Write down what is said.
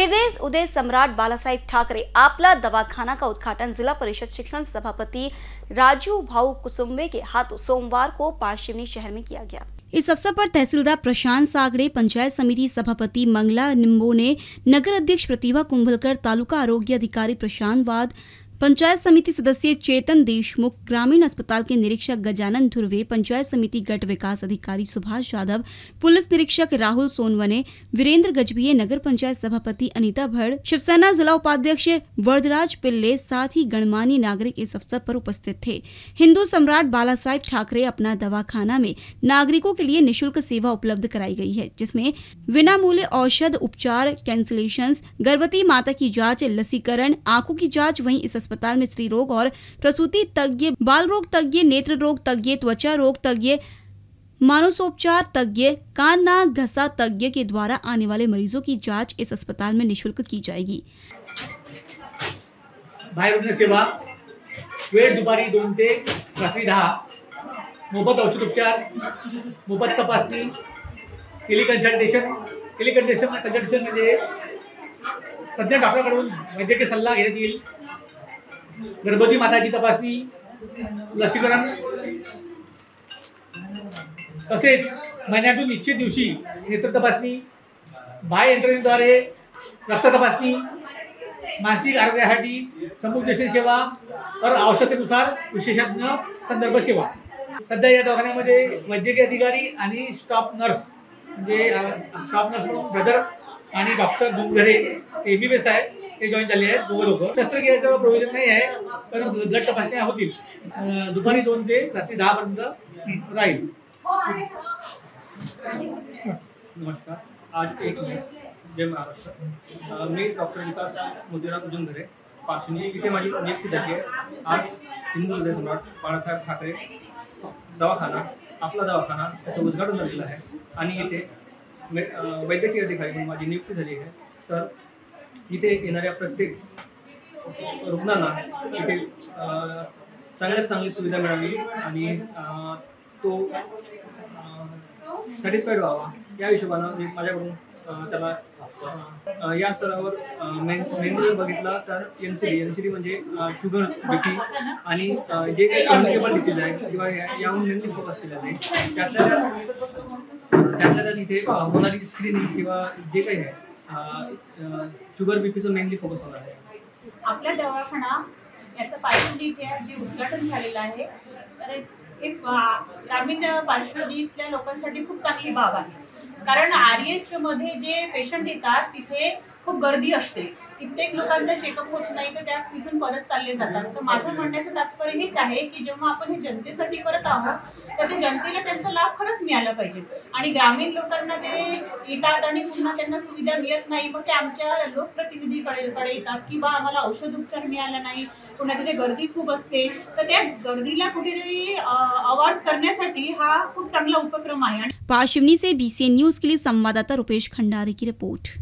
हृदय उदय सम्राट बालासाहेब ठाकरे आपला दवाखाना का उद्घाटन जिला परिषद शिक्षण सभापति राजू भाऊ कुसुम्बे के हाथों सोमवार को पार्शिवनी शहर में किया गया। इस अवसर पर तहसीलदार प्रशांत सागड़े, पंचायत समिति सभापति मंगला निम्बो ने नगर अध्यक्ष प्रतिभा कुंभलकर, तालुका आरोग्य अधिकारी प्रशांत वाद पंचायत समिति सदस्य चेतन देशमुख, ग्रामीण अस्पताल के निरीक्षक गजानन धुर्वे, पंचायत समिति गट विकास अधिकारी सुभाष यादव पुलिस निरीक्षक राहुल सोनवने, वीरेंद्र गजभिये, नगर पंचायत सभापति अनिता भड़ शिवसेना जिला उपाध्यक्ष वरदराज पिल्ले, साथ ही गणमान्य नागरिक इस अवसर पर उपस्थित थे। हिंदू सम्राट बाला साहेब ठाकरे अपना दवाखाना में नागरिकों के लिए निःशुल्क सेवा उपलब्ध कराई गई है, जिसमें बिना मूल्य औषध उपचार कैंसिलेशन गर्भवती माता की जाँच, लसीकरण, आँखों की जाँच, वही इस अस्पताल में स्त्री रोग और प्रसूति तज्ञ बाल रोग तज्ञ नेत्र रोग तज्ञ त्वचा रोग तज्ञ मानसोपचार तज्ञ कान, नाक, घसा तज्ञ के द्वारा आने वाले मरीजों की जाँच इस अस्पताल में निशुल्क की जाएगी। बाहेर रुग्णसेवा वेळ दुपारी दोन रात्री दहा। मोफत औषधोपचार मोफत तपासणी टेलिकन्सल्टेशन टेलिकन्सल्टेशन कन्सल्टेशन म्हणजे तज्ज्ञ डॉक्टरकडून वैद्यकीय सल्ला गर्भवती माताची तपासणी लसीकरण. तसेच महिन्यातून निश्चित दिवशी नेत्र तपासणी बाह्य यंत्रणेद्वारे रक्त तपासणी मानसिक आरोग्यासाठी समुपदेशन सेवा तर आवश्यकतेनुसार विशेषज्ञ संदर्भ सेवा. सध्या या दवाखान्यामध्ये वैद्यकीय अधिकारी आणि स्टाफ नर्स म्हणजे स्टाफ नर्स म्हणून ब्रदर आणि doctor Dumghare A B S आहे. ते जॉईन झाले आहेत दोघं लोक. शस्त्रक्रियाचं प्रोव्हिजन नाही आहे पण ब्लड तपासण्या होतील. दुपारी दोन ते रात्री दहापर्यंत राहील. नमस्कार. आज एक जय महाराष्ट्र. मी डॉक्टर विकास मोतीराम जुंधरे पाचणी इथे माझी नियुक्ती झाली आहे. आज हिंदू हृदय सम्राट बाळासाहेब ठाकरे दवाखाना आपला दवाखाना याचं उद्घाटन झालेलं आहे. आणि इथे वैद्यकीय अधिकारी म्हणून माझी नियुक्ती झाली आहे. तर इथे येणाऱ्या प्रत्येक रुग्णांना इथे चांगल्यात चांगली सुविधा मिळावी आणि तो सॅटिस्फाईड व्हावा. या हिशोबानं मी माझ्याकडून त्याला या स्तरावर मेन्स मेन जर बघितला तर N C D N C D म्हणजे शुगर बीपी आणि जे काही कम्युनिकेबल डिसीज आहे किंवा या- याहून मेनली फोकस केला जाईल त्यातल्या त्यातल्या त्यात इथे होणारी स्क्रीनिंग किंवा जे काही आहे शुगर बीपीचं मेनली फोकस होणार आहे. आपला दवाखाना याचं पार्श्वभूमी इथे जे उद्घाटन झालेलं आहे तर हे ग्रामीण पार्श्वभूमीतल्या लोकांसाठी खूप चांगली बाब आहे. कारण आर एच मध्ये जे पेशंट येतात तिथे खूप गर्दी असते. कित्येक लोकांचा चेकअप होत नाही तर त्या तिथून परत चालले जातात. तर माझं म्हणण्याचं तात्पर्य हेच आहे की जेव्हा आपण हे जनतेसाठी करत आहोत तर ते जनतेला त्यांचा लाभ खरंच मिळाला पाहिजे. आणि ग्रामीण लोकांना ते येतात आणि पुन्हा त्यांना सुविधा मिळत नाही मग ते आमच्या लोकप्रतिनिधीकडे कडे येतात की बा आम्हाला औषध उपचार मिळाला नाही पुन्हा तिथे गर्दी खूप असते. तर त्या गर्दीला कुठेतरी अवॉर्ड करण्यासाठी हा खूप चांगला उपक्रम आहे. आणि पार्शिवनी से बीसीएन न्यूज के लिए संवाददाता रुपेश खंडारे की रिपोर्ट.